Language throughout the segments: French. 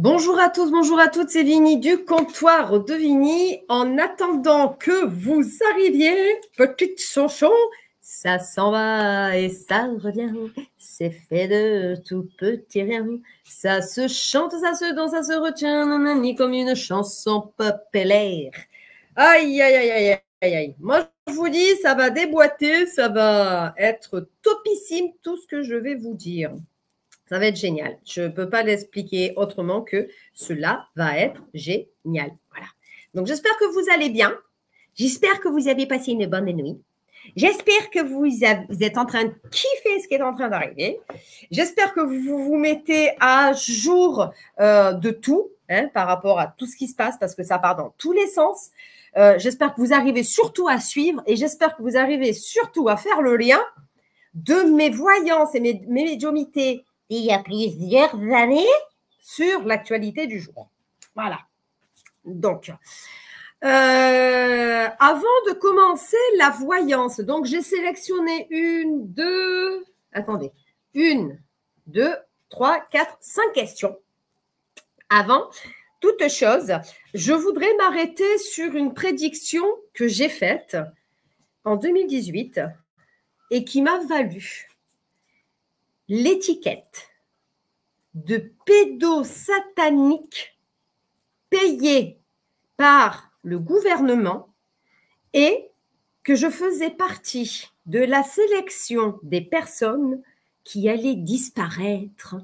Bonjour à tous, bonjour à toutes, c'est Vini du comptoir de Vini. En attendant que vous arriviez, petite chanson, ça s'en va et ça revient. C'est fait de tout petit rien. Ça se chante, ça se danse, ça se retient, ni comme une chanson populaire. Aïe, aïe, aïe, aïe, aïe, aïe. Moi, je vous dis, ça va déboîter, ça va être topissime tout ce que je vais vous dire. Ça va être génial. Je ne peux pas l'expliquer autrement que cela va être génial. Voilà. Donc, j'espère que vous allez bien. J'espère que vous avez passé une bonne nuit. J'espère que vous, êtes en train de kiffer ce qui est en train d'arriver. J'espère que vous vous mettez à jour euh, de tout hein, par rapport à tout ce qui se passe parce que ça part dans tous les sens. Euh, j'espère que vous arrivez surtout à suivre et j'espère que vous arrivez surtout à faire le lien de mes voyances et mes, mes médiumités il y a plusieurs années sur l'actualité du jour. Voilà. Donc, euh, avant de commencer la voyance, donc j'ai sélectionné une, deux, attendez, une, deux, trois, quatre, cinq questions. Avant toute chose, je voudrais m'arrêter sur une prédiction que j'ai faite en 2018 et qui m'a valu l'étiquette de pédosatanique payée par le gouvernement et que je faisais partie de la sélection des personnes qui allaient disparaître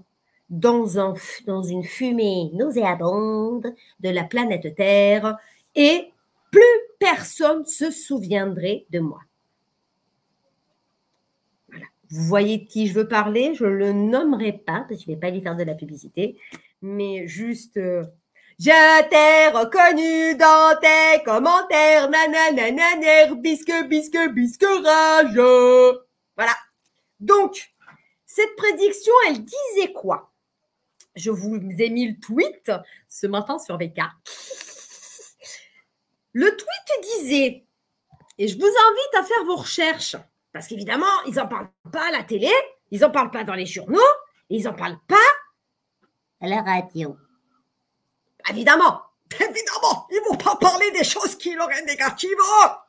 dans, dans une fumée nauséabonde de la planète Terre et plus personne se souviendrait de moi. Vous voyez de qui je veux parler, je ne le nommerai pas parce que je ne vais pas lui faire de la publicité, mais juste euh, je t'ai reconnu dans tes commentaires, nananananer, bisque, bisque, bisque, rage. Voilà. Donc, cette prédiction, elle disait quoi? Je vous ai mis le tweet ce matin sur VK. Le tweet disait, et je vous invite à faire vos recherches, parce qu'évidemment, ils n'en parlent pas à la télé, ils n'en parlent pas dans les journaux, ils n'en parlent pas à la radio. Évidemment, évidemment, ils ne vont pas parler des choses qui l'auraient négativement.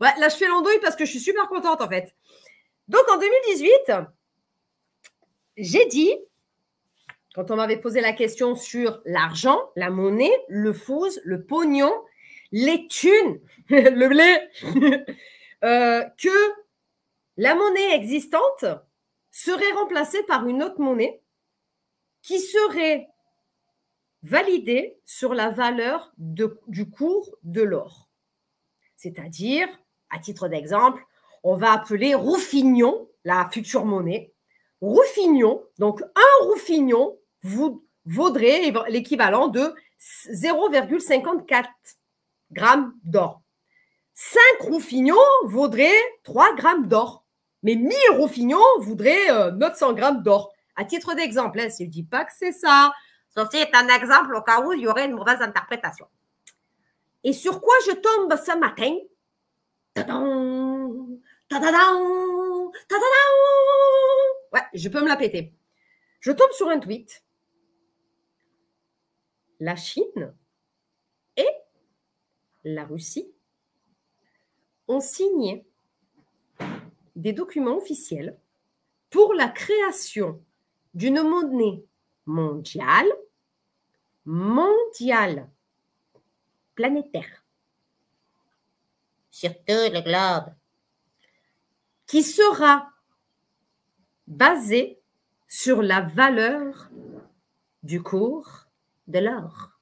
ouais, là, je fais l'andouille parce que je suis super contente en fait. Donc en 2018, j'ai dit, quand on m'avait posé la question sur l'argent, la monnaie, le fouze, le pognon, les thunes, le blé, Euh, que la monnaie existante serait remplacée par une autre monnaie qui serait validée sur la valeur du cours de l'or. C'est-à-dire, à titre d'exemple, on va appeler Rouffignon, la future monnaie. Rouffignon, donc un Rouffignon vaudrait l'équivalent de 0,54 grammes d'or. 5 roufignons vaudraient 3 grammes d'or. Mais 1000 roufignons voudraient 900 euh, grammes d'or. À titre d'exemple, hein, je ne dis pas que c'est ça. Ceci est un exemple au cas où il y aurait une mauvaise interprétation. Et sur quoi je tombe ce matin? Ouais, je peux me la péter. Je tombe sur un tweet. La Chine et la Russie ont signé des documents officiels pour la création d'une monnaie mondiale, mondiale, planétaire, sur tout le globe, qui sera basée sur la valeur du cours de l'or.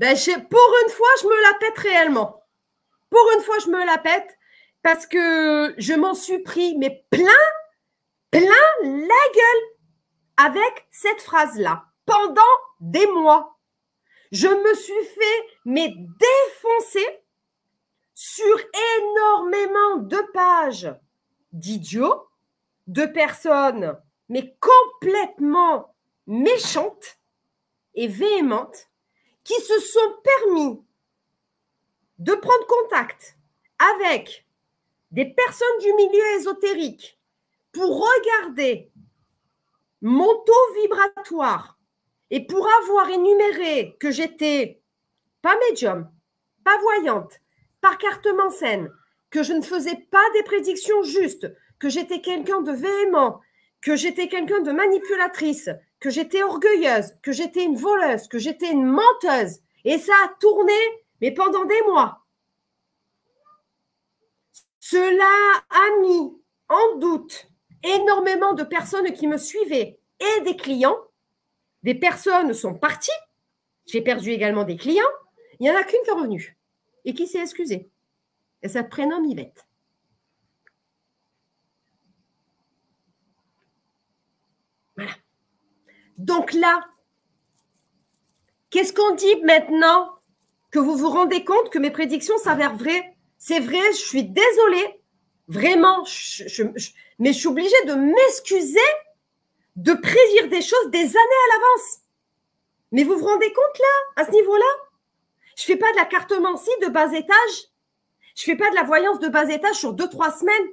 Ben pour une fois, je me la pète réellement. Pour une fois, je me la pète parce que je m'en suis pris, mais plein, plein la gueule avec cette phrase-là pendant des mois. Je me suis fait, mais défoncer sur énormément de pages d'idiots, de personnes mais complètement méchantes et véhémentes, qui se sont permis de prendre contact avec des personnes du milieu ésotérique pour regarder mon taux vibratoire et pour avoir énuméré que j'étais pas médium, pas voyante, pas carte scène, que je ne faisais pas des prédictions justes, que j'étais quelqu'un de véhément, que j'étais quelqu'un de manipulatrice, que j'étais orgueilleuse, que j'étais une voleuse, que j'étais une menteuse. Et ça a tourné, mais pendant des mois. Cela a mis en doute énormément de personnes qui me suivaient et des clients. Des personnes sont parties. J'ai perdu également des clients. Il n'y en a qu'une qui est revenue et qui s'est excusée. Ça prénomme Yvette. Voilà. Donc là, qu'est-ce qu'on dit maintenant que vous vous rendez compte que mes prédictions s'avèrent vraies? C'est vrai, je suis désolée, vraiment, mais je suis obligée de m'excuser de prédire des choses des années à l'avance. Mais vous vous rendez compte là, à ce niveau-là? Je ne fais pas de la cartomancie de bas étage. Je ne fais pas de la voyance de bas étage sur deux, trois semaines.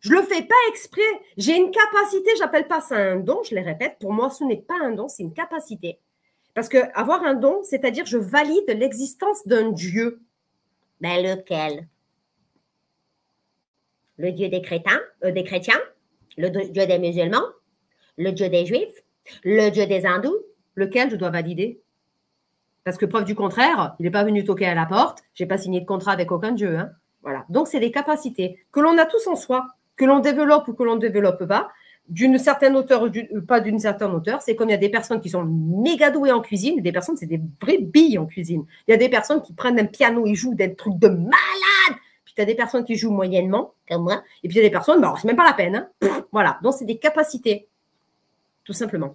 Je le fais pas exprès. J'ai une capacité, j'appelle pas ça un don, je les répète. Pour moi, ce n'est pas un don, c'est une capacité. Parce que avoir un don, c'est-à-dire je valide l'existence d'un Dieu. Ben lequel? Le Dieu des crétins, euh, des chrétiens, le Dieu des musulmans, le Dieu des juifs, le Dieu des hindous. Lequel je dois valider? Parce que preuve du contraire, il n'est pas venu toquer à la porte. J'ai pas signé de contrat avec aucun Dieu. Hein. Voilà. Donc c'est des capacités que l'on a tous en soi que l'on développe ou que l'on ne développe pas, d'une certaine hauteur ou pas d'une certaine hauteur. C'est comme il y a des personnes qui sont méga douées en cuisine, des personnes, c'est des vraies billes en cuisine. Il y a des personnes qui prennent un piano et jouent des trucs de malade. Puis tu as des personnes qui jouent moyennement, comme moi. Et puis il y a des personnes, bon, c'est même pas la peine. Hein. Voilà. Donc c'est des capacités, tout simplement.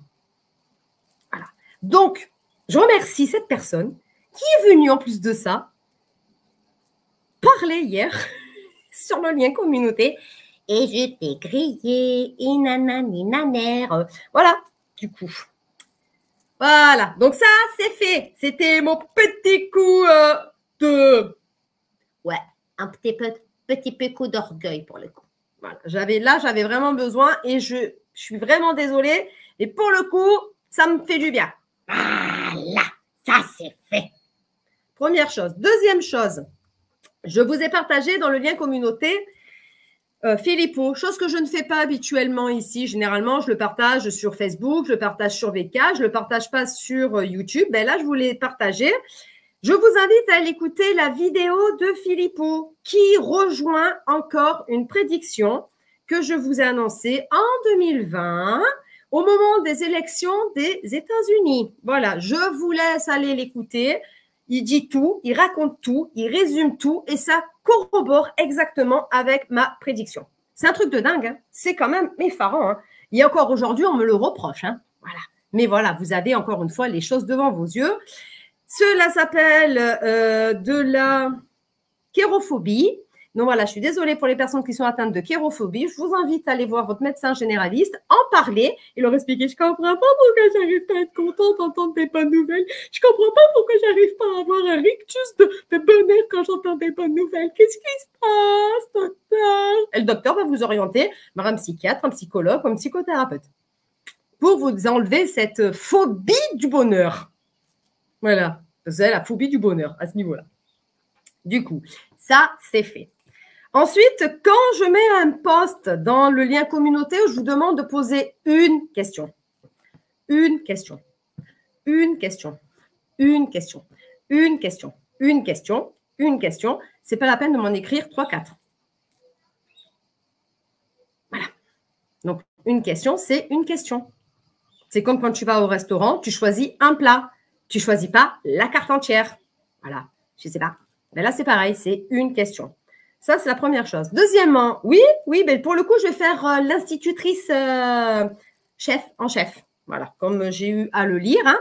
Voilà. Donc, je remercie cette personne qui est venue en plus de ça parler hier sur le lien communauté et je t'ai grillé, inanani Voilà, du coup. Voilà, donc ça, c'est fait. C'était mon petit coup euh, de... Ouais, un petit peu, petit coup d'orgueil pour le coup. Voilà, j'avais là, j'avais vraiment besoin et je, je suis vraiment désolée. Et pour le coup, ça me fait du bien. Voilà, ça c'est fait. Première chose. Deuxième chose, je vous ai partagé dans le lien communauté euh, chose que je ne fais pas habituellement ici. Généralement, je le partage sur Facebook, je le partage sur VK, je ne le partage pas sur euh, YouTube. Ben là, je voulais partager. Je vous invite à aller écouter la vidéo de Filippo qui rejoint encore une prédiction que je vous ai annoncée en 2020 au moment des élections des États-Unis. Voilà, je vous laisse aller l'écouter. Il dit tout, il raconte tout, il résume tout et ça corrobore exactement avec ma prédiction. C'est un truc de dingue, hein. c'est quand même effarant. Hein. Et encore aujourd'hui, on me le reproche. Hein. Voilà. Mais voilà, vous avez encore une fois les choses devant vos yeux. Cela s'appelle euh, de la kérophobie. Donc voilà, je suis désolée pour les personnes qui sont atteintes de kérophobie. Je vous invite à aller voir votre médecin généraliste, en parler et leur expliquer. Je comprends pas pourquoi j'arrive pas à être contente d'entendre des bonnes nouvelles. Je comprends pas pourquoi j'arrive pas à avoir un rictus de, de bonheur quand j'entends des bonnes nouvelles. Qu'est-ce qui se passe, docteur? Et le docteur va vous orienter vers un psychiatre, un psychologue, un psychothérapeute pour vous enlever cette phobie du bonheur. Voilà. C'est la phobie du bonheur à ce niveau-là. Du coup, ça, c'est fait. Ensuite, quand je mets un post dans le lien communauté, je vous demande de poser une question. Une question. Une question. Une question. Une question. Une question. Une question. C'est pas la peine de m'en écrire 3-4. Voilà. Donc, une question, c'est une question. C'est comme quand tu vas au restaurant, tu choisis un plat. Tu choisis pas la carte entière. Voilà. Je sais pas. Mais là, c'est pareil, c'est une question. Ça, c'est la première chose. Deuxièmement, oui, oui, mais pour le coup, je vais faire euh, l'institutrice euh, chef en chef. Voilà, comme j'ai eu à le lire. Hein.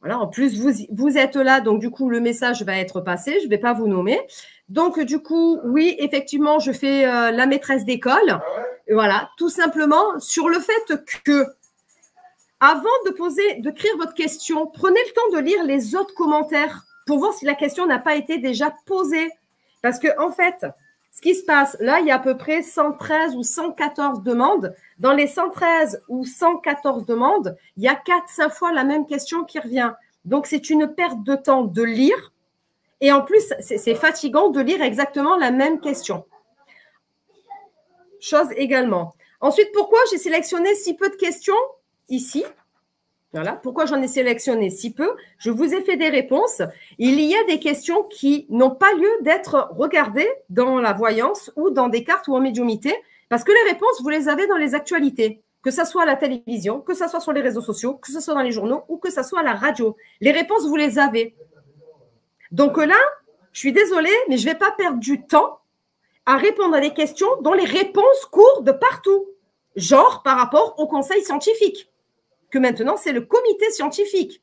Voilà, en plus, vous, vous êtes là, donc du coup, le message va être passé. Je ne vais pas vous nommer. Donc, du coup, oui, effectivement, je fais euh, la maîtresse d'école. Voilà, tout simplement sur le fait que, avant de poser, de d'écrire votre question, prenez le temps de lire les autres commentaires pour voir si la question n'a pas été déjà posée Parce que, en fait, ce qui se passe, là, il y a à peu près 113 ou 114 demandes. Dans les 113 ou 114 demandes, il y a 4-5 fois la même question qui revient. Donc, c'est une perte de temps de lire. Et en plus, c'est fatigant de lire exactement la même question. Chose également. Ensuite, pourquoi j'ai sélectionné si peu de questions? Ici voilà. Pourquoi j'en ai sélectionné si peu? Je vous ai fait des réponses. Il y a des questions qui n'ont pas lieu d'être regardées dans la voyance ou dans des cartes ou en médiumité, parce que les réponses, vous les avez dans les actualités, que ce soit à la télévision, que ce soit sur les réseaux sociaux, que ce soit dans les journaux ou que ce soit à la radio. Les réponses, vous les avez. Donc là, je suis désolée, mais je ne vais pas perdre du temps à répondre à des questions dont les réponses courent de partout, genre par rapport au conseil scientifique que maintenant, c'est le comité scientifique.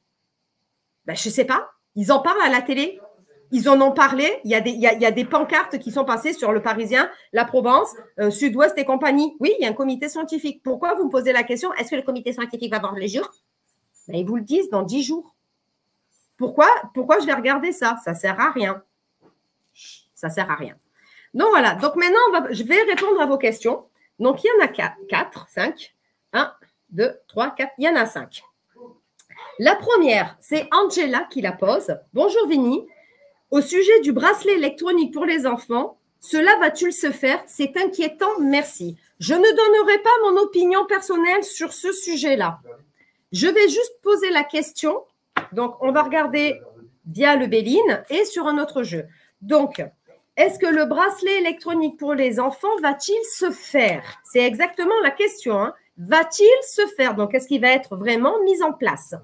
Ben, je ne sais pas. Ils en parlent à la télé. Ils en ont parlé. Il y, a des, pancartes qui sont passées sur le Parisien, la Provence, euh, Sud-Ouest et compagnie. Oui, il y a un comité scientifique. Pourquoi vous me posez la question? Est-ce que le comité scientifique va voir les jours ben, Ils vous le disent dans dix jours. Pourquoi, pourquoi je vais regarder ça? Ça ne sert à rien. Ça ne sert à rien. Donc voilà. Donc maintenant, je vais répondre à vos questions. Donc il y en a quatre, cinq. Un, 2, 3, 4, il y en a 5. La première, c'est Angela qui la pose. Bonjour Vini. Au sujet du bracelet électronique pour les enfants, cela va-t-il se faire? C'est inquiétant, merci. Je ne donnerai pas mon opinion personnelle sur ce sujet-là. Je vais juste poser la question. Donc, on va regarder via le Béline et sur un autre jeu. Donc, est-ce que le bracelet électronique pour les enfants va-t-il se faire? C'est exactement la question. Hein va-t-il se faire Donc, est-ce qu'il va être vraiment mis en place?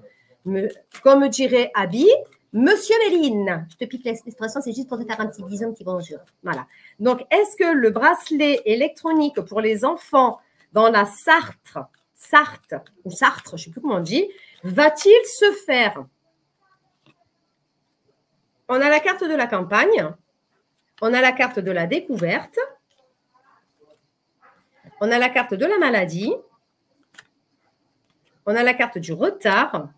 Comme dirait Abby, Monsieur Méline, je te pique l'expression, c'est juste pour te faire un petit bisou, un petit bonjour. Voilà. Donc, est-ce que le bracelet électronique pour les enfants dans la Sartre, Sartre ou Sartre, je ne sais plus comment on dit, va-t-il se faire? On a la carte de la campagne, on a la carte de la découverte, on a la carte de la maladie, on a la carte du retard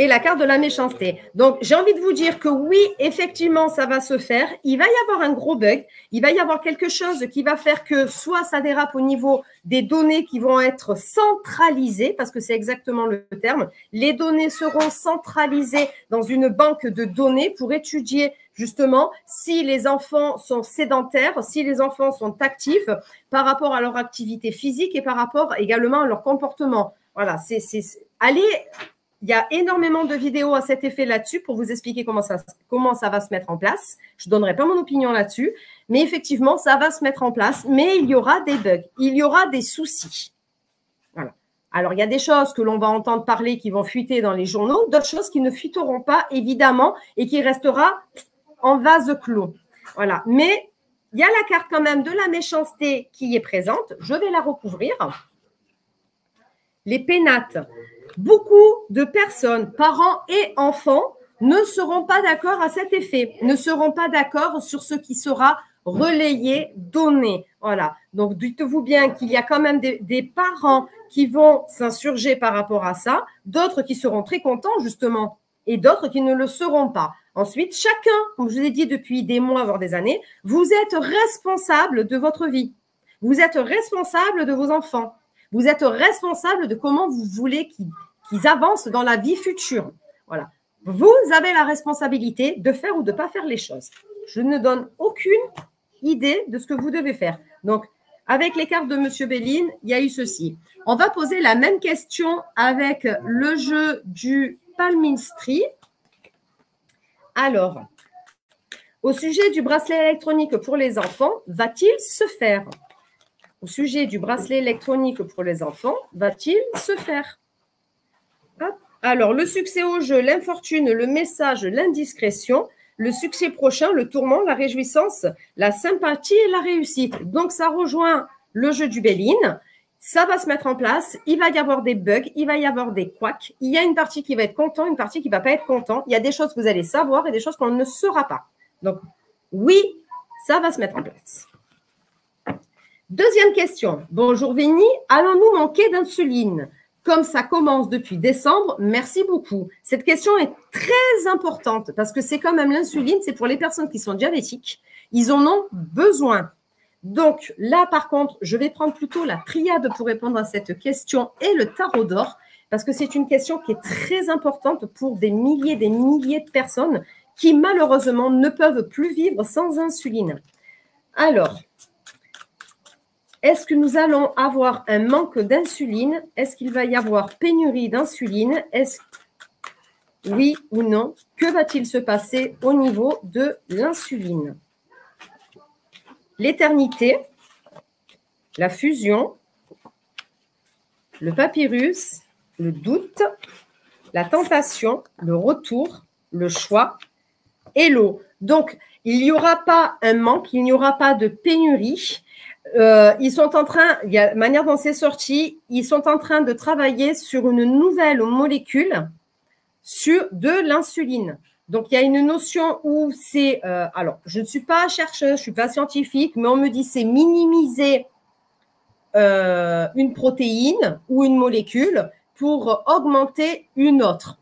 et la carte de la méchanceté. Donc, j'ai envie de vous dire que oui, effectivement, ça va se faire. Il va y avoir un gros bug. Il va y avoir quelque chose qui va faire que soit ça dérape au niveau des données qui vont être centralisées, parce que c'est exactement le terme. Les données seront centralisées dans une banque de données pour étudier justement si les enfants sont sédentaires, si les enfants sont actifs par rapport à leur activité physique et par rapport également à leur comportement. Voilà, c'est allez il y a énormément de vidéos à cet effet là-dessus pour vous expliquer comment ça, comment ça va se mettre en place. Je ne donnerai pas mon opinion là-dessus, mais effectivement, ça va se mettre en place, mais il y aura des bugs, il y aura des soucis. Alors, il y a des choses que l'on va entendre parler qui vont fuiter dans les journaux, d'autres choses qui ne fuiteront pas, évidemment, et qui restera en vase clos. Voilà. Mais il y a la carte quand même de la méchanceté qui est présente. Je vais la recouvrir. Les pénates beaucoup de personnes, parents et enfants, ne seront pas d'accord à cet effet, ne seront pas d'accord sur ce qui sera relayé, donné. Voilà. Donc, dites-vous bien qu'il y a quand même des, parents qui vont s'insurger par rapport à ça, d'autres qui seront très contents, justement, et d'autres qui ne le seront pas. Ensuite, chacun, comme je vous ai dit depuis des mois, voire des années, vous êtes responsable de votre vie. Vous êtes responsable de vos enfants. Vous êtes responsable de comment vous voulez qu'ils avancent dans la vie future. Voilà. Vous avez la responsabilité de faire ou de ne pas faire les choses. Je ne donne aucune idée de ce que vous devez faire. Donc, avec les cartes de M. Béline, il y a eu ceci. On va poser la même question avec le jeu du Palminstri. Alors, au sujet du bracelet électronique pour les enfants, va-t-il se faire? Au sujet du bracelet électronique pour les enfants va-t-il se faire? Alors, le succès au jeu, l'infortune, le message, l'indiscrétion, le succès prochain, le tourment, la réjouissance, la sympathie et la réussite. Donc, ça rejoint le jeu du Béline. Ça va se mettre en place. Il va y avoir des bugs, il va y avoir des couacs. Il y a une partie qui va être content, une partie qui ne va pas être content. Il y a des choses que vous allez savoir et des choses qu'on ne saura pas. Donc, oui, ça va se mettre en place. Deuxième question. Bonjour Véni, allons-nous manquer d'insuline? Comme ça commence depuis décembre, merci beaucoup. Cette question est très importante parce que c'est quand même l'insuline, c'est pour les personnes qui sont diabétiques. Ils en ont besoin. Donc là, par contre, je vais prendre plutôt la triade pour répondre à cette question et le tarot d'or parce que c'est une question qui est très importante pour des milliers, des milliers de personnes qui malheureusement ne peuvent plus vivre sans insuline. Alors, est-ce que nous allons avoir un manque d'insuline? Est-ce qu'il va y avoir pénurie d'insuline? Oui ou non? Que va-t-il se passer au niveau de l'insuline? L'éternité, la fusion, le papyrus, le doute, la tentation, le retour, le choix et l'eau. Donc, il n'y aura pas un manque, il n'y aura pas de pénurie. Euh, ils sont en train, il y a manière dont c'est sorti, ils sont en train de travailler sur une nouvelle molécule sur de l'insuline. Donc il y a une notion où c'est, euh, alors je ne suis pas chercheuse, je ne suis pas scientifique, mais on me dit c'est minimiser euh, une protéine ou une molécule pour augmenter une autre.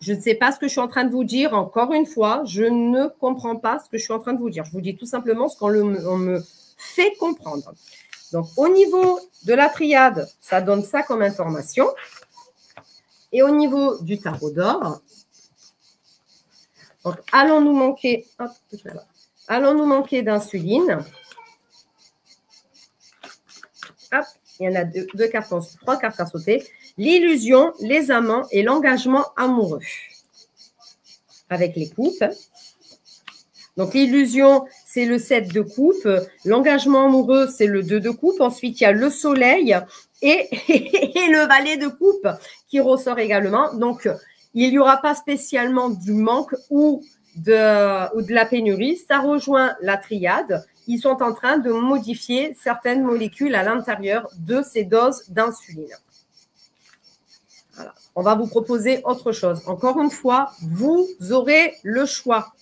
Je ne sais pas ce que je suis en train de vous dire. Encore une fois, je ne comprends pas ce que je suis en train de vous dire. Je vous dis tout simplement ce qu'on me fait comprendre. Donc, au niveau de la triade, ça donne ça comme information. Et au niveau du tarot d'or, allons-nous manquer, allons-nous manquer d'insuline? Hop, il y en a deux, deux cartes, trois cartes à sauter. L'illusion, les amants et l'engagement amoureux. Avec les coupes. Donc l'illusion, c'est le 7 de coupe. L'engagement amoureux, c'est le 2 de coupe. Ensuite, il y a le soleil et, le valet de coupe qui ressort également. Donc, il n'y aura pas spécialement du manque ou de, la pénurie. Ça rejoint la triade. Ils sont en train de modifier certaines molécules à l'intérieur de ces doses d'insuline. On va vous proposer autre chose. Encore une fois, vous aurez le choix.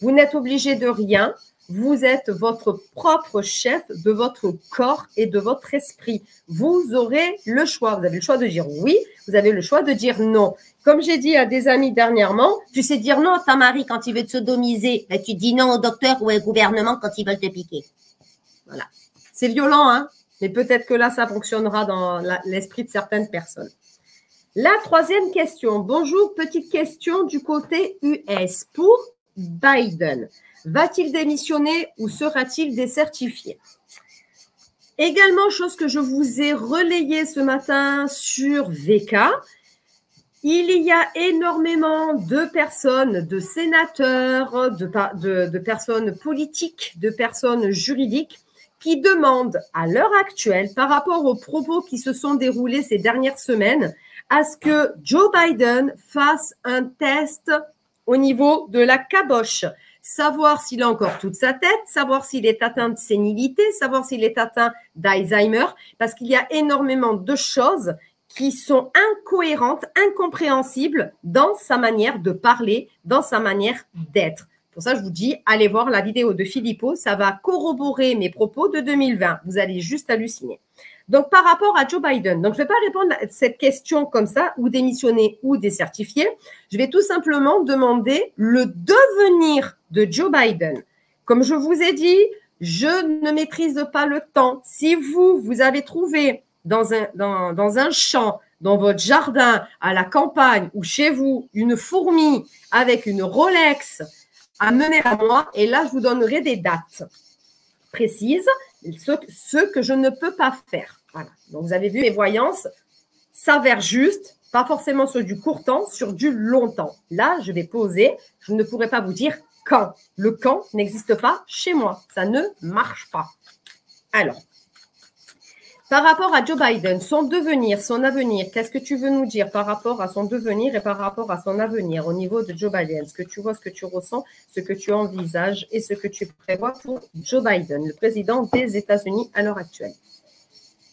Vous n'êtes obligé de rien. Vous êtes votre propre chef de votre corps et de votre esprit. Vous aurez le choix. Vous avez le choix de dire oui, vous avez le choix de dire non. Comme j'ai dit à des amis dernièrement, tu sais dire non à ta mari quand il veut te sodomiser. Ben, tu dis non au docteur ou au gouvernement quand ils veulent te piquer. Voilà. C'est violent, hein mais peut-être que là, ça fonctionnera dans l'esprit de certaines personnes. La troisième question. Bonjour, petite question du côté US. Pour Biden. Va-t-il démissionner ou sera-t-il décertifié? Également, chose que je vous ai relayée ce matin sur VK, il y a énormément de personnes, de sénateurs, de, personnes politiques, de personnes juridiques qui demandent à l'heure actuelle, par rapport aux propos qui se sont déroulés ces dernières semaines, à ce que Joe Biden fasse un test au niveau de la caboche, savoir s'il a encore toute sa tête, savoir s'il est atteint de sénilité, savoir s'il est atteint d'Alzheimer, parce qu'il y a énormément de choses qui sont incohérentes, incompréhensibles dans sa manière de parler, dans sa manière d'être. Pour ça, je vous dis, allez voir la vidéo de Philippot, ça va corroborer mes propos de 2020. Vous allez juste halluciner. Donc, par rapport à Joe Biden, je ne vais pas répondre à cette question comme ça, ou démissionner ou décertifier. Je vais tout simplement demander le devenir de Joe Biden. Comme je vous ai dit, je ne maîtrise pas le temps. Si vous, vous avez trouvé dans un, dans, dans un champ, dans votre jardin, à la campagne ou chez vous, une fourmi avec une Rolex à mener à moi, et là, je vous donnerai des dates précises ce, que je ne peux pas faire. Voilà. Donc, vous avez vu, mes voyances s'avèrent justes, pas forcément sur du court temps, sur du long temps. Là, je vais poser, je ne pourrai pas vous dire quand. Le quand n'existe pas chez moi. Ça ne marche pas. Alors, par rapport à Joe Biden, son devenir, son avenir, qu'est-ce que tu veux nous dire par rapport à son devenir et par rapport à son avenir au niveau de Joe Biden? Ce que tu vois, ce que tu ressens, ce que tu envisages et ce que tu prévois pour Joe Biden, le président des États-Unis à l'heure actuelle?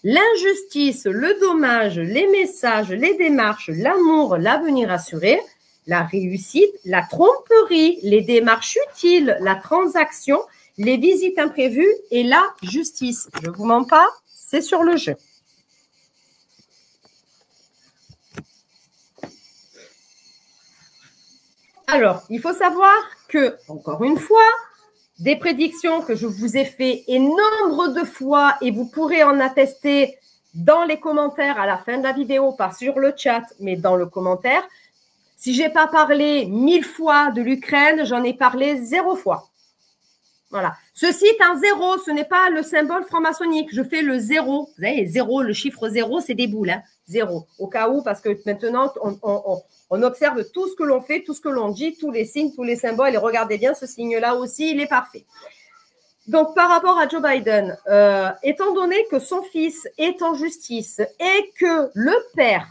L'injustice, le dommage, les messages, les démarches, l'amour, l'avenir assuré, la réussite, la tromperie, les démarches utiles, la transaction, les visites imprévues et la justice. Je vous mens pas, sur le jeu. Alors, il faut savoir que, encore une fois, des prédictions que je vous ai fait et nombre de fois, et vous pourrez en attester dans les commentaires à la fin de la vidéo, pas sur le chat, mais dans le commentaire. Si je n'ai pas parlé mille fois de l'Ukraine, j'en ai parlé zéro fois. Voilà. Ceci est un zéro, ce n'est pas le symbole franc-maçonnique. Je fais le zéro. Vous savez, zéro, le chiffre zéro, c'est des boules. Hein. Zéro. Au cas où, parce que maintenant, on, observe tout ce que l'on fait, tout ce que l'on dit, tous les signes, tous les symboles. Et regardez bien, ce signe-là aussi, il est parfait. Donc, par rapport à Joe Biden, euh, étant donné que son fils est en justice et que le père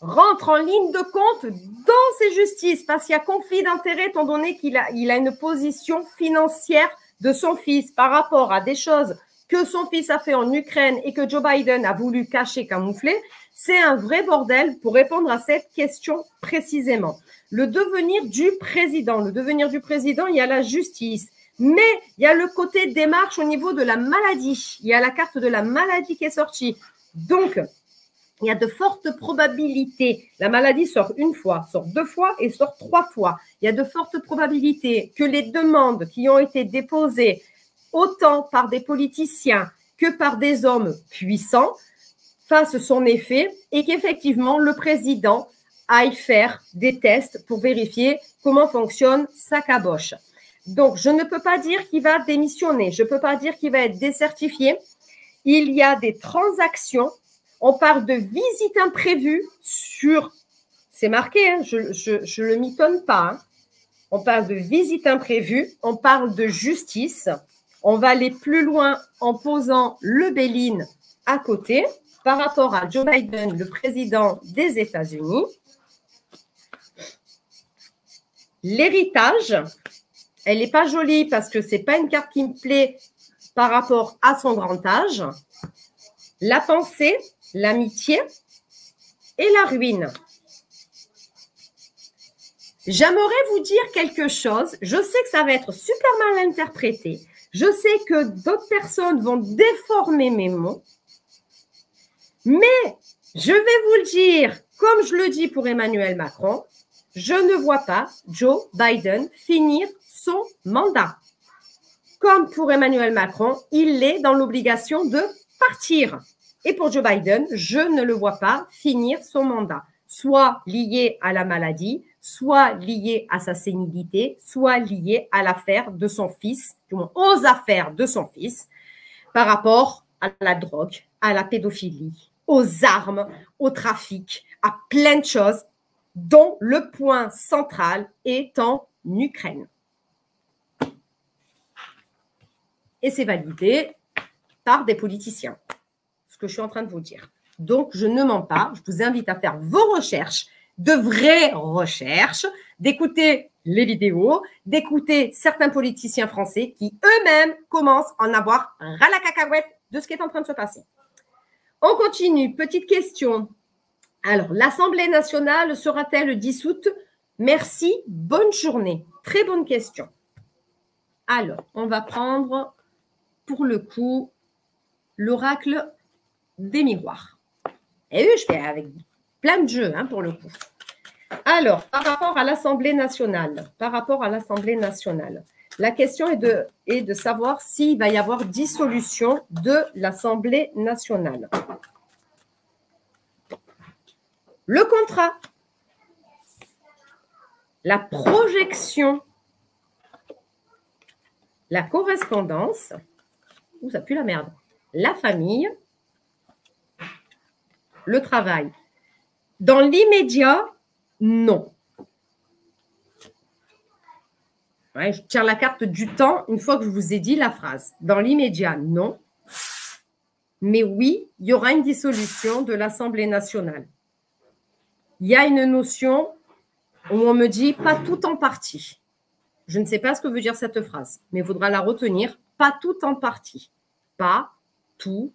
rentre en ligne de compte dans ces justices parce qu'il y a conflit d'intérêts étant donné qu'il a, il a une position financière de son fils par rapport à des choses que son fils a fait en Ukraine et que Joe Biden a voulu cacher, camoufler, c'est un vrai bordel pour répondre à cette question précisément. Le devenir du président, le devenir du président, il y a la justice, mais il y a le côté démarche au niveau de la maladie. Il y a la carte de la maladie qui est sortie. Donc, il y a de fortes probabilités. La maladie sort une fois, sort deux fois et sort trois fois. Il y a de fortes probabilités que les demandes qui ont été déposées autant par des politiciens que par des hommes puissants fassent son effet et qu'effectivement le président aille faire des tests pour vérifier comment fonctionne sa caboche. Donc, je ne peux pas dire qu'il va démissionner, je ne peux pas dire qu'il va être décertifié. Il y a des transactions on parle de visite imprévue sur, c'est marqué, hein, je ne le mitonne pas. Hein. On parle de visite imprévue, on parle de justice. On va aller plus loin en posant le Béline à côté par rapport à Joe Biden, le président des États-Unis. L'héritage, elle n'est pas jolie parce que ce n'est pas une carte qui me plaît par rapport à son grand âge. La pensée, l'amitié et la ruine. J'aimerais vous dire quelque chose. Je sais que ça va être super mal interprété. Je sais que d'autres personnes vont déformer mes mots. Mais je vais vous le dire, comme je le dis pour Emmanuel Macron, je ne vois pas Joe Biden finir son mandat. Comme pour Emmanuel Macron, il est dans l'obligation de partir. Et pour Joe Biden, je ne le vois pas finir son mandat, soit lié à la maladie, soit lié à sa sénilité, soit lié à l'affaire de son fils, aux affaires de son fils, par rapport à la drogue, à la pédophilie, aux armes, au trafic, à plein de choses, dont le point central est en Ukraine. Et c'est validé par des politiciens ce que je suis en train de vous dire. Donc, je ne mens pas. Je vous invite à faire vos recherches, de vraies recherches, d'écouter les vidéos, d'écouter certains politiciens français qui eux-mêmes commencent à en avoir ras la cacahuète de ce qui est en train de se passer. On continue. Petite question. Alors, l'Assemblée nationale sera-t-elle dissoute? Merci. Bonne journée. Très bonne question. Alors, on va prendre pour le coup l'oracle des miroirs. Et oui, je fais avec plein de jeux hein, pour le coup. Alors, par rapport à l'Assemblée nationale, par rapport à l'Assemblée nationale, la question est de, de savoir s'il va y avoir dissolution de l'Assemblée nationale. Le contrat, la projection, la correspondance, ou ça pue la merde, la famille, le travail. Dans l'immédiat, non. je tire la carte du temps une fois que je vous ai dit la phrase. Dans l'immédiat, non. Mais oui, il y aura une dissolution de l'Assemblée nationale. Il y a une notion où on me dit pas tout en partie. Je ne sais pas ce que veut dire cette phrase, mais il faudra la retenir. Pas tout en partie. Pas tout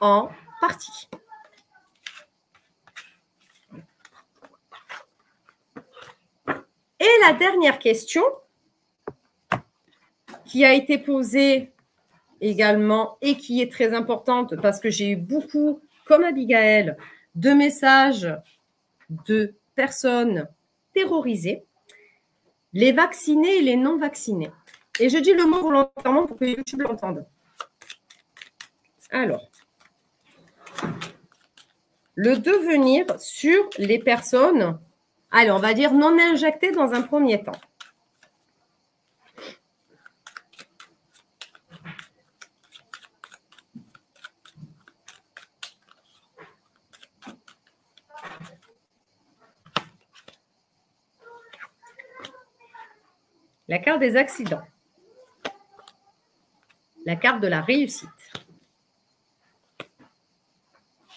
en partie. Et la dernière question qui a été posée également et qui est très importante parce que j'ai eu beaucoup, comme Abigail, de messages de personnes terrorisées. les vaccinés et les non vaccinés. Et je dis le mot volontairement pour que YouTube l'entende. Alors, le devenir sur les personnes, allez, on va dire non injectées dans un premier temps. La carte des accidents. La carte de la réussite.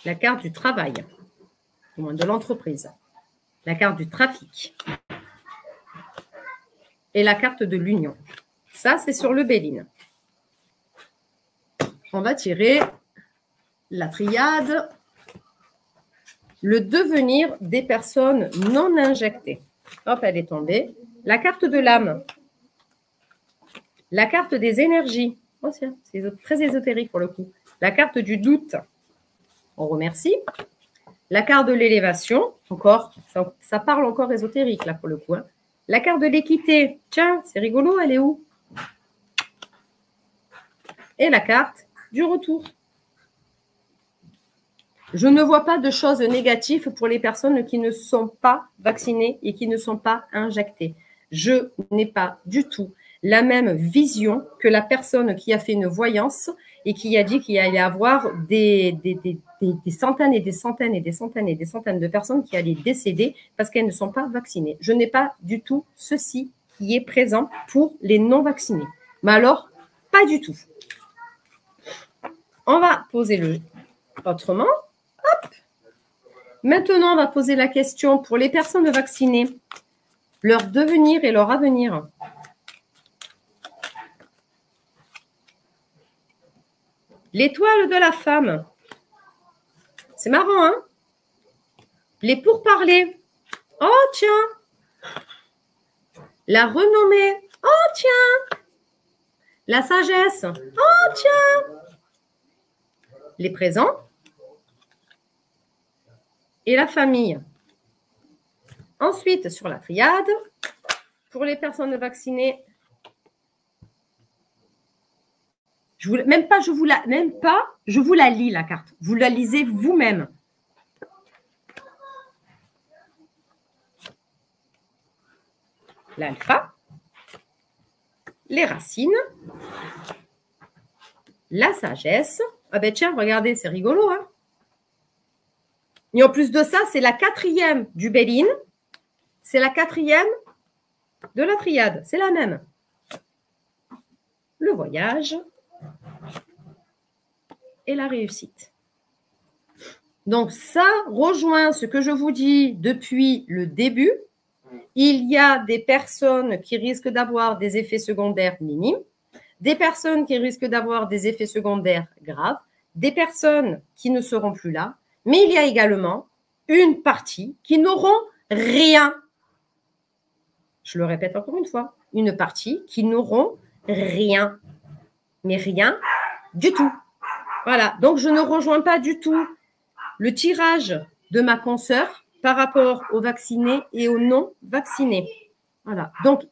La carte du travail, au moins de l'entreprise. La carte du trafic. Et la carte de l'union. Ça, c'est sur le Béline. On va tirer la triade, le devenir des personnes non injectées. Hop, elle est tombée. La carte de l'âme, la carte des énergies. Oh, c'est très ésotérique pour le coup. La carte du doute. On remercie. La carte de l'élévation. Encore, ça, parle encore ésotérique là pour le coup. Hein. La carte de l'équité. Tiens, c'est rigolo, elle est où? Et la carte du retour. Je ne vois pas de choses négatives pour les personnes qui ne sont pas vaccinées et qui ne sont pas injectées. Je n'ai pas du tout la même vision que la personne qui a fait une voyance et qui a dit qu'il allait y avoir des, des, centaines et des centaines et des centaines et des centaines de personnes qui allaient décéder parce qu'elles ne sont pas vaccinées. Je n'ai pas du tout ceci qui est présent pour les non vaccinés. Mais alors, pas du tout. On va poser le autrement. Maintenant, on va poser la question pour les personnes vaccinées, leur devenir et leur avenir. L'étoile de la femme. C'est marrant, hein? Les pourparlers. Oh, tiens La renommée. Oh, tiens La sagesse. Oh, tiens Les présents. Et la famille. Ensuite, sur la triade, pour les personnes vaccinées, Je vous, même pas, je vous la, même pas, je vous la lis la carte. Vous la lisez vous-même. L'alpha, les racines, la sagesse. Ah ben tiens, regardez, c'est rigolo. Hein Et en plus de ça, c'est la quatrième du Béline. C'est la quatrième de la triade. C'est la même. Le voyage, la réussite. Donc ça rejoint ce que je vous dis depuis le début. Il y a des personnes qui risquent d'avoir des effets secondaires minimes, des personnes qui risquent d'avoir des effets secondaires graves, des personnes qui ne seront plus là, mais il y a également une partie qui n'auront rien. Je le répète encore une fois, une partie qui n'auront rien, mais rien du tout. Voilà, donc je ne rejoins pas du tout le tirage de ma consoeur par rapport aux vaccinés et aux non vaccinés. Voilà, donc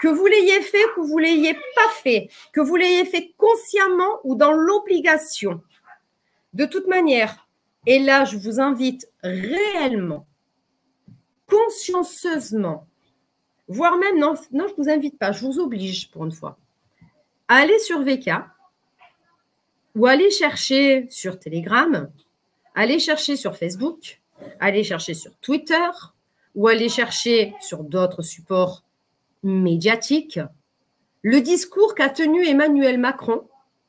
que vous l'ayez fait, que vous l'ayez pas fait, que vous l'ayez fait consciemment ou dans l'obligation. De toute manière, et là, je vous invite réellement, consciencieusement, voire même, non, non, je ne vous invite pas, je vous oblige pour une fois, à aller sur VK, ou aller chercher sur Telegram, aller chercher sur Facebook, aller chercher sur Twitter ou aller chercher sur d'autres supports médiatiques le discours qu'a tenu Emmanuel Macron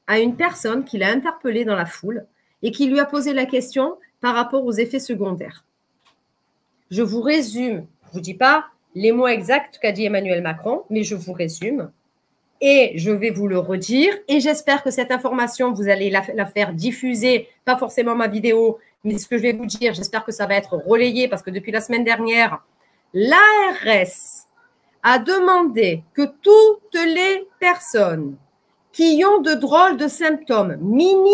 à une personne qu'il a interpellée dans la foule et qui lui a posé la question par rapport aux effets secondaires. Je vous résume, je ne vous dis pas les mots exacts qu'a dit Emmanuel Macron, mais je vous résume. Et je vais vous le redire. Et j'espère que cette information, vous allez la, faire diffuser, pas forcément ma vidéo, mais ce que je vais vous dire, j'espère que ça va être relayé parce que depuis la semaine dernière, l'ARS a demandé que toutes les personnes qui ont de drôles de symptômes minimes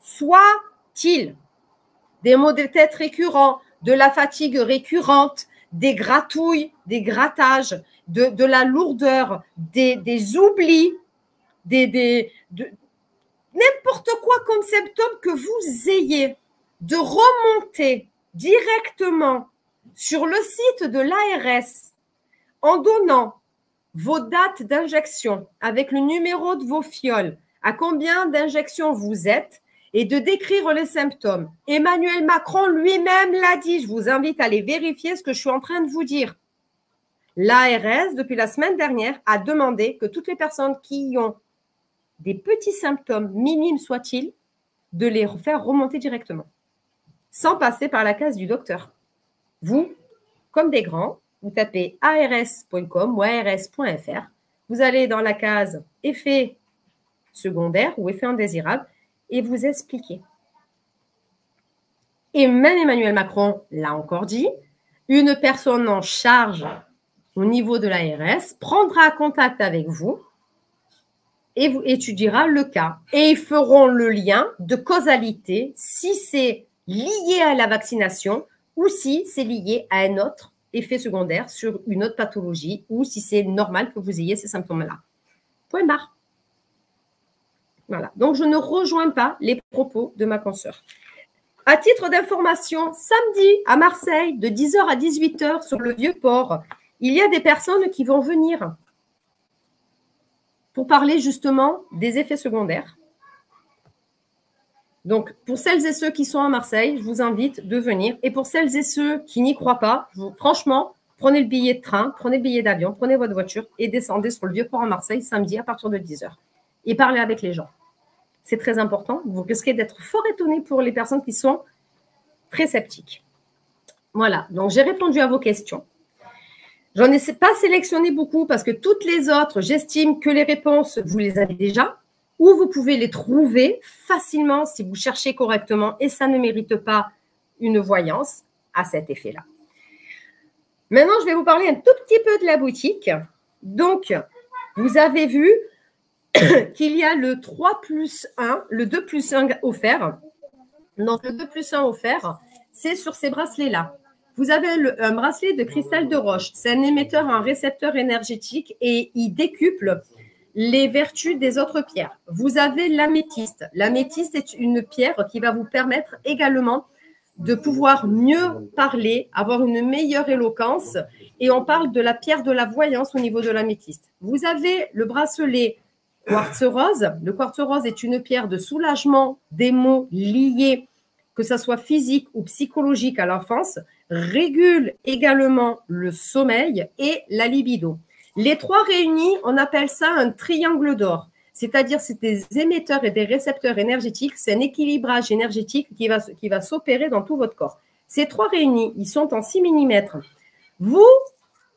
soient-ils des maux de tête récurrents, de la fatigue récurrente, des gratouilles, des grattages, de, la lourdeur, des, oublis, des, n'importe quoi comme que vous ayez, de remonter directement sur le site de l'ARS en donnant vos dates d'injection avec le numéro de vos fioles, à combien d'injections vous êtes et de décrire les symptômes. Emmanuel Macron lui-même l'a dit. Je vous invite à aller vérifier ce que je suis en train de vous dire. L'ARS, depuis la semaine dernière, a demandé que toutes les personnes qui ont des petits symptômes, minimes soient-ils, de les faire remonter directement, sans passer par la case du docteur. Vous, comme des grands, vous tapez ars.com ou ars.fr, vous allez dans la case effet secondaire ou effet indésirable et vous expliquez. Et même Emmanuel Macron l'a encore dit, une personne en charge au niveau de l'ARS prendra contact avec vous et vous étudiera le cas. Et ils feront le lien de causalité si c'est lié à la vaccination ou si c'est lié à un autre effet secondaire sur une autre pathologie ou si c'est normal que vous ayez ces symptômes-là. Point barre. Donc, je ne rejoins pas les propos de ma consoeur. À titre d'information, samedi à Marseille, de 10h à 18h sur le Vieux-Port, il y a des personnes qui vont venir pour parler justement des effets secondaires. Donc, pour celles et ceux qui sont à Marseille, je vous invite de venir. Et pour celles et ceux qui n'y croient pas, franchement, prenez le billet de train, prenez le billet d'avion, prenez votre voiture et descendez sur le Vieux-Port à Marseille samedi à partir de 10h. Et parlez avec les gens. C'est très important. Vous risquez d'être fort étonné pour les personnes qui sont très sceptiques. Voilà, donc j'ai répondu à vos questions. J'en ai pas sélectionné beaucoup parce que toutes les autres, j'estime que les réponses, vous les avez déjà, ou vous pouvez les trouver facilement si vous cherchez correctement et ça ne mérite pas une voyance à cet effet-là. Maintenant, je vais vous parler un tout petit peu de la boutique. Donc, vous avez vu qu'il y a le 3 plus 1, le 2 plus 1 offert. Donc, le 2 plus 1 offert, c'est sur ces bracelets-là. Vous avez un bracelet de cristal de roche. C'est un émetteur, un récepteur énergétique et il décuple les vertus des autres pierres. Vous avez l'améthyste. L'améthyste est une pierre qui va vous permettre également de pouvoir mieux parler, avoir une meilleure éloquence. Et on parle de la pierre de la voyance au niveau de l'améthyste. Vous avez le bracelet quartz rose. Le quartz rose est une pierre de soulagement des maux liés, que ce soit physique ou psychologique à l'enfance régule également le sommeil et la libido. Les trois réunis, on appelle ça un triangle d'or. C'est-à-dire, c'est des émetteurs et des récepteurs énergétiques. C'est un équilibrage énergétique qui va, qui va s'opérer dans tout votre corps. Ces trois réunis, ils sont en 6 mm. Vous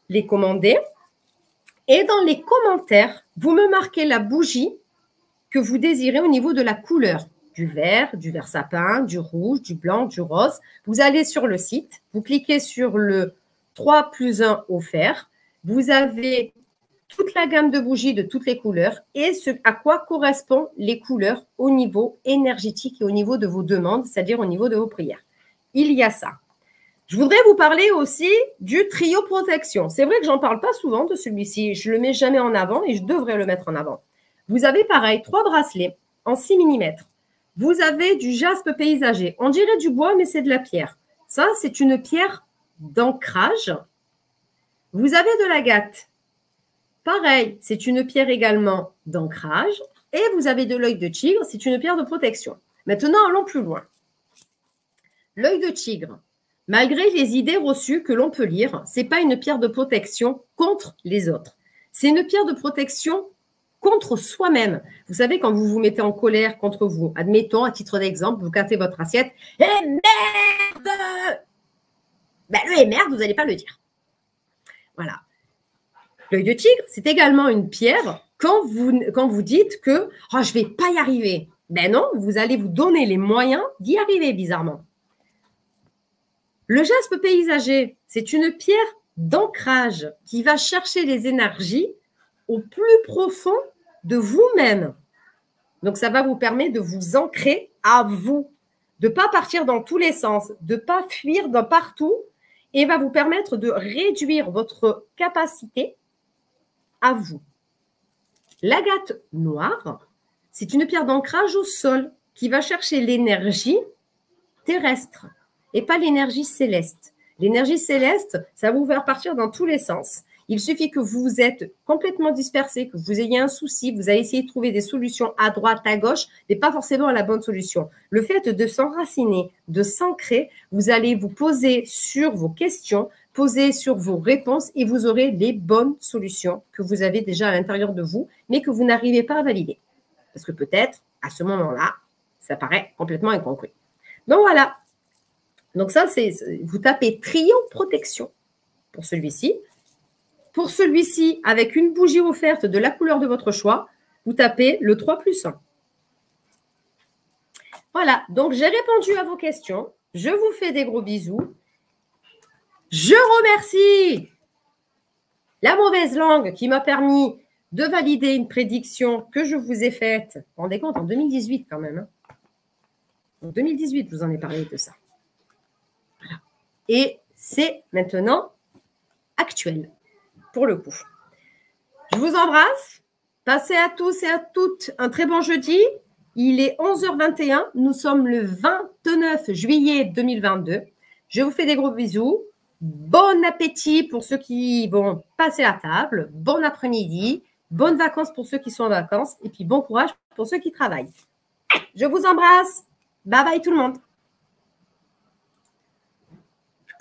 les commandez et dans les commentaires, vous me marquez la bougie que vous désirez au niveau de la couleur du vert, du vert sapin, du rouge, du blanc, du rose. Vous allez sur le site, vous cliquez sur le 3 plus 1 offert. Vous avez toute la gamme de bougies de toutes les couleurs et ce à quoi correspondent les couleurs au niveau énergétique et au niveau de vos demandes, c'est-à-dire au niveau de vos prières. Il y a ça. Je voudrais vous parler aussi du trio protection. C'est vrai que j'en parle pas souvent de celui-ci. Je le mets jamais en avant et je devrais le mettre en avant. Vous avez pareil trois bracelets en 6 mm. Vous avez du jaspe paysager. On dirait du bois, mais c'est de la pierre. Ça, c'est une pierre d'ancrage. Vous avez de l'agate. Pareil, c'est une pierre également d'ancrage. Et vous avez de l'œil de tigre, c'est une pierre de protection. Maintenant, allons plus loin. L'œil de tigre, malgré les idées reçues que l'on peut lire, ce n'est pas une pierre de protection contre les autres. C'est une pierre de protection contre soi-même. Vous savez, quand vous vous mettez en colère contre vous, admettons, à titre d'exemple, vous cassez votre assiette, et eh, merde ben, Le et merde, vous n'allez pas le dire. Voilà. L'œil de tigre, c'est également une pierre quand vous, quand vous dites que oh, je ne vais pas y arriver. Ben non, vous allez vous donner les moyens d'y arriver, bizarrement. Le jaspe paysager, c'est une pierre d'ancrage qui va chercher les énergies au plus profond de vous-même. Donc, ça va vous permettre de vous ancrer à vous, de ne pas partir dans tous les sens, de ne pas fuir de partout et va vous permettre de réduire votre capacité à vous. L'agate noire, c'est une pierre d'ancrage au sol qui va chercher l'énergie terrestre et pas l'énergie céleste. L'énergie céleste, ça va vous faire partir dans tous les sens. Il suffit que vous êtes complètement dispersé, que vous ayez un souci, vous allez essayer de trouver des solutions à droite, à gauche, mais pas forcément la bonne solution. Le fait de s'enraciner, de s'ancrer, vous allez vous poser sur vos questions, poser sur vos réponses et vous aurez les bonnes solutions que vous avez déjà à l'intérieur de vous, mais que vous n'arrivez pas à valider. Parce que peut-être, à ce moment-là, ça paraît complètement inconcret. Donc voilà. Donc ça, c'est vous tapez trio protection pour celui-ci. Pour celui-ci, avec une bougie offerte de la couleur de votre choix, vous tapez le 3 plus 1. Voilà, donc j'ai répondu à vos questions. Je vous fais des gros bisous. Je remercie la mauvaise langue qui m'a permis de valider une prédiction que je vous ai faite. Vous vous rendez compte, en 2018 quand même. Hein. en 2018, vous en ai parlé de ça. Et c'est maintenant actuel le coup. Je vous embrasse. Passez à tous et à toutes un très bon jeudi. Il est 11h21. Nous sommes le 29 juillet 2022. Je vous fais des gros bisous. Bon appétit pour ceux qui vont passer la table. Bon après-midi. Bonnes vacances pour ceux qui sont en vacances. Et puis bon courage pour ceux qui travaillent. Je vous embrasse. Bye bye tout le monde.